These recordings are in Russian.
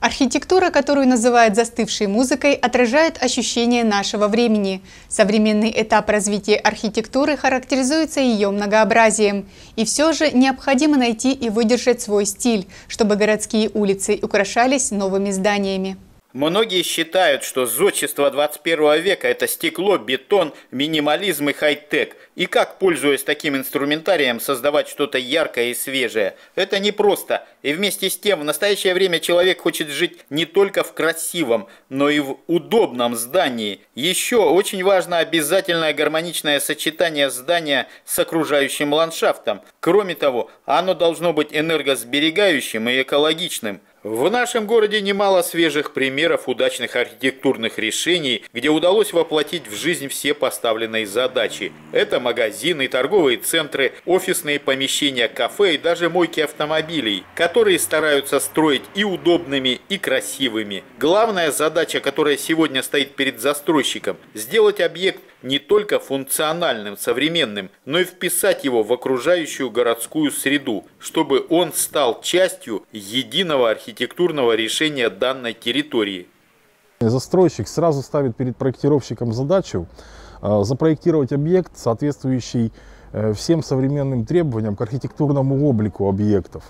Архитектура, которую называют застывшей музыкой, отражает ощущения нашего времени. Современный этап развития архитектуры характеризуется ее многообразием. И все же необходимо найти и выдержать свой стиль, чтобы городские улицы украшались новыми зданиями. Многие считают, что зодчество 21 века – это стекло, бетон, минимализм и хай-тек. И как, пользуясь таким инструментарием, создавать что-то яркое и свежее? Это непросто. И вместе с тем, в настоящее время человек хочет жить не только в красивом, но и в удобном здании. Еще очень важно обязательное гармоничное сочетание здания с окружающим ландшафтом. Кроме того, оно должно быть энергосберегающим и экологичным. В нашем городе немало свежих примеров удачных архитектурных решений, где удалось воплотить в жизнь все поставленные задачи. Это магазины, торговые центры, офисные помещения, кафе и даже мойки автомобилей, которые стараются строить и удобными, и красивыми. Главная задача, которая сегодня стоит перед застройщиком – сделать объект не только функциональным, современным, но и вписать его в окружающую городскую среду, чтобы он стал частью единого архитектурного решения данной территории. Застройщик сразу ставит перед проектировщиком задачу э, запроектировать объект, соответствующий э, всем современным требованиям к архитектурному облику объектов.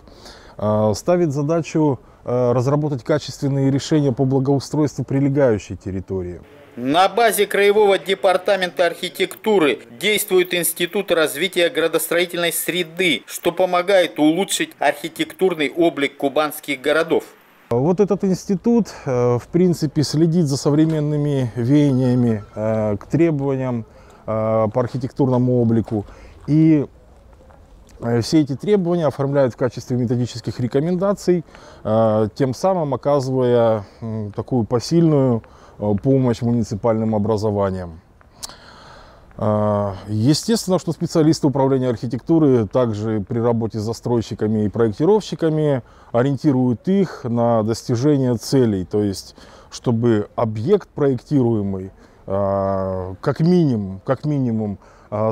Э, ставит задачу разработать качественные решения по благоустройству прилегающей территории. На базе Краевого департамента архитектуры действует Институт развития градостроительной среды, что помогает улучшить архитектурный облик кубанских городов. Вот этот институт, э, в принципе, следит за современными веяниями э, к требованиям э, по архитектурному облику. И все эти требования оформляют в качестве методических рекомендаций, тем самым оказывая такую посильную Э, помощь муниципальным образованиям. Э, естественно, что специалисты управления архитектуры также при работе с застройщиками и проектировщиками ориентируют их на достижение целей, то есть чтобы объект проектируемый э, как минимум, как минимум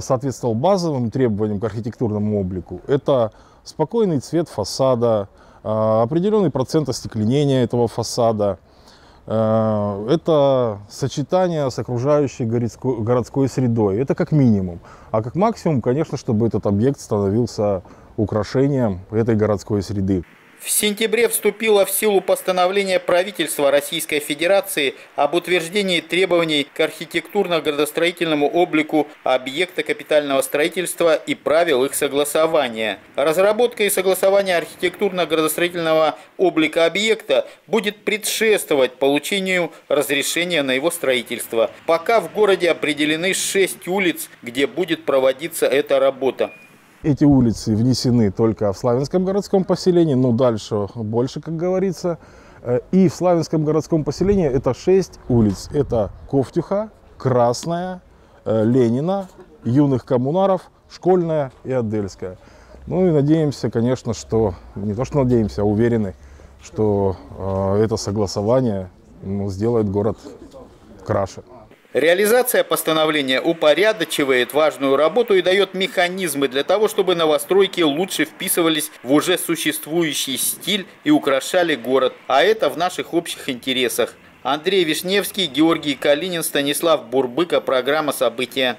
соответствовал базовым требованиям к архитектурному облику. Это спокойный цвет фасада, определенный процент остекленения этого фасада, Э, это сочетание с окружающей городской, городской средой. Это как минимум. А как максимум, конечно, чтобы этот объект становился украшением этой городской среды. В сентябре вступило в силу постановление правительства Российской Федерации об утверждении требований к архитектурно-градостроительному облику объекта капитального строительства и правил их согласования. Разработка и согласование архитектурно-градостроительного облика объекта будет предшествовать получению разрешения на его строительство. Пока в городе определены 6 улиц, где будет проводиться эта работа. Эти улицы внесены только в Славянском городском поселении, но дальше больше, как говорится. Э, и в Славянском городском поселении это 6 улиц. Это Ковтюха, Красная, э, Ленина, Юных коммунаров, Школьная и Адельская. Ну и надеемся, конечно, что, не то что надеемся, а уверены, что э, это согласование ну, сделает город краше. Реализация постановления упорядочивает важную работу и дает механизмы для того, чтобы новостройки лучше вписывались в уже существующий стиль и украшали город. А это в наших общих интересах. Андрей Вишневский, Георгий Калинин, Станислав Бурбыка. Программа «События».